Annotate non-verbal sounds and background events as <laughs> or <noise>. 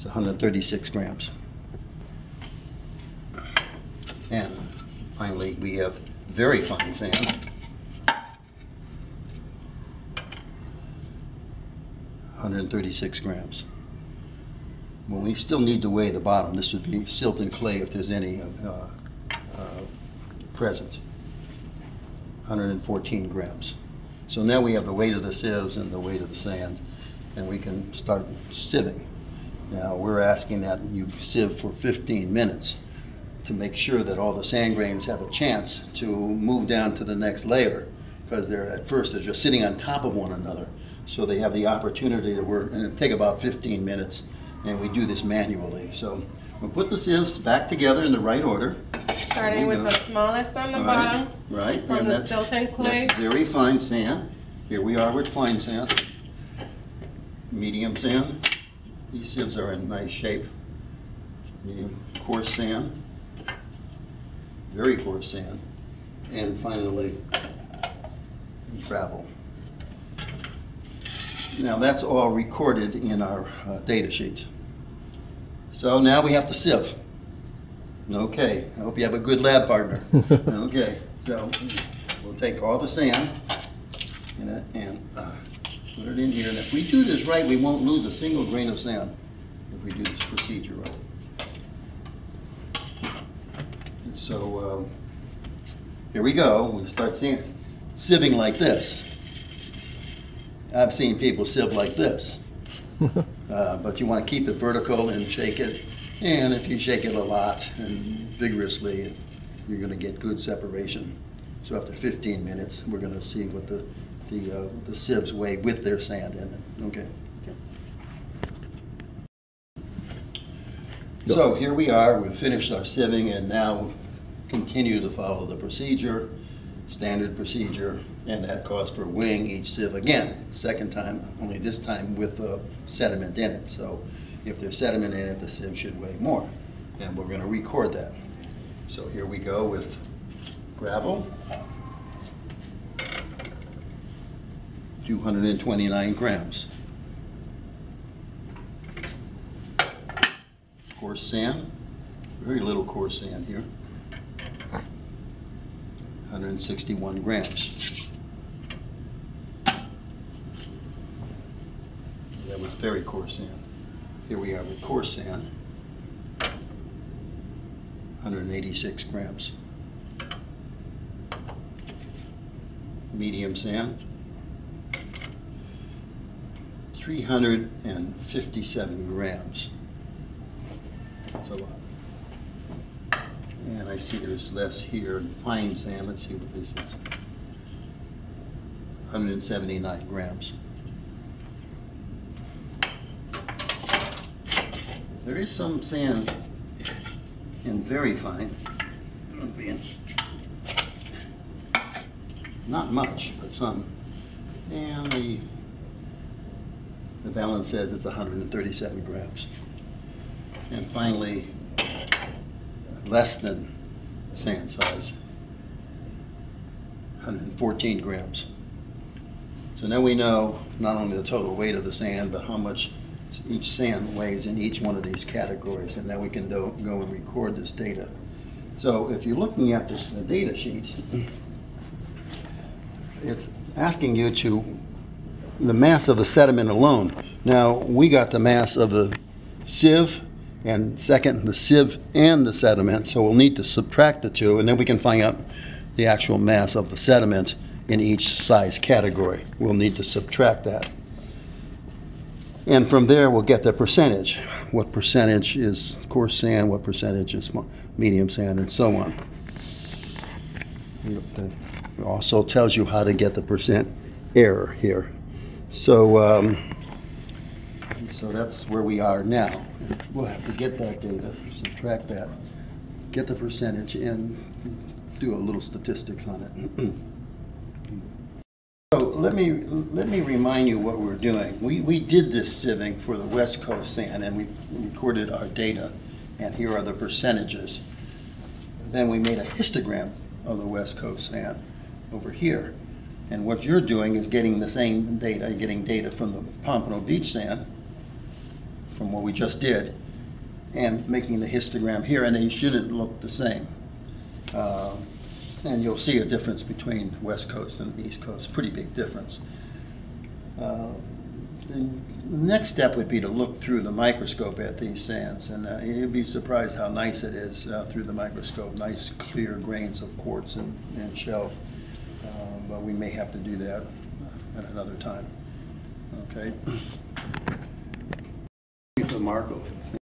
It's 136 grams. And finally, we have very fine sand. 136 grams. Well, we still need to weigh the bottom. This would be silt and clay if there's any uh, uh, present. 114 grams. So now we have the weight of the sieves and the weight of the sand, and we can start sieving. Now, we're asking that you sieve for 15 minutes to make sure that all the sand grains have a chance to move down to the next layer, because they're, at first, they're just sitting on top of one another. So they have the opportunity to work, and it take about 15 minutes, and we do this manually. So we'll put the sieves back together in the right order. Starting with the smallest on the Right, bottom. Right. From and the silt and clay. That's very fine sand. Here we are with fine sand. Medium sand. These sieves are in nice shape. Medium coarse sand. Very coarse sand. And finally, gravel. Now that's all recorded in our uh, data sheet. So now we have to sieve. Okay, I hope you have a good lab partner. <laughs> Okay, so we'll take all the sand and, and uh, put it in here. And if we do this right, we won't lose a single grain of sand if we do this procedure right. And so um, here we go. We start seeing sieving like this. I've seen people sieve like this. <laughs> Uh, but you want to keep it vertical and shake it. And if you shake it a lot and vigorously, you're going to get good separation. So after 15 minutes, we're going to see what the the, uh, the sieves weigh with their sand in it. Okay. So here we are. We've finished our sieving and now continue to follow the procedure, standard procedure, and that calls for weighing each sieve again, second time, only this time with uh, sediment in it. So if there's sediment in it, the sieve should weigh more, and we're going to record that. So here we go with gravel. 229 grams. Coarse sand, very little coarse sand here. 161 grams. That was very coarse sand. Here we are with coarse sand. 186 grams. Medium sand. 357 grams. That's a lot. And I see there's less here. Fine sand, let's see what this is. 179 grams. There is some sand in very fine. Not much, but some. And the, the balance says it's 137 grams. And finally, less than sand size, 114 grams. So now we know not only the total weight of the sand, but how much each sand weighs in each one of these categories, and now we can do, go and record this data. So if you're looking at this data sheet, it's asking you to the mass of the sediment alone. Now we got the mass of the sieve, and second the sieve and the sediment, so we'll need to subtract the two, and then we can find out the actual mass of the sediment in each size category. We'll need to subtract that. And from there, we'll get the percentage. What percentage is coarse sand, what percentage is medium sand, and so on. It also tells you how to get the percent error here. So, um, so that's where we are now. We'll have to get that data, subtract that, get the percentage, and do a little statistics on it. <clears throat> So let me, let me remind you what we're doing. We, we did this sieving for the West Coast sand, and we recorded our data, and here are the percentages. Then we made a histogram of the West Coast sand over here. And what you're doing is getting the same data, getting data from the Pompano Beach sand from what we just did and making the histogram here, and they shouldn't look the same. Uh, And you'll see a difference between West Coast and East Coast, pretty big difference. Uh, The next step would be to look through the microscope at these sands, and uh, you'd be surprised how nice it is uh, through the microscope, nice clear grains of quartz and and shelf. Uh, But we may have to do that at another time. Okay? <clears throat> Marco.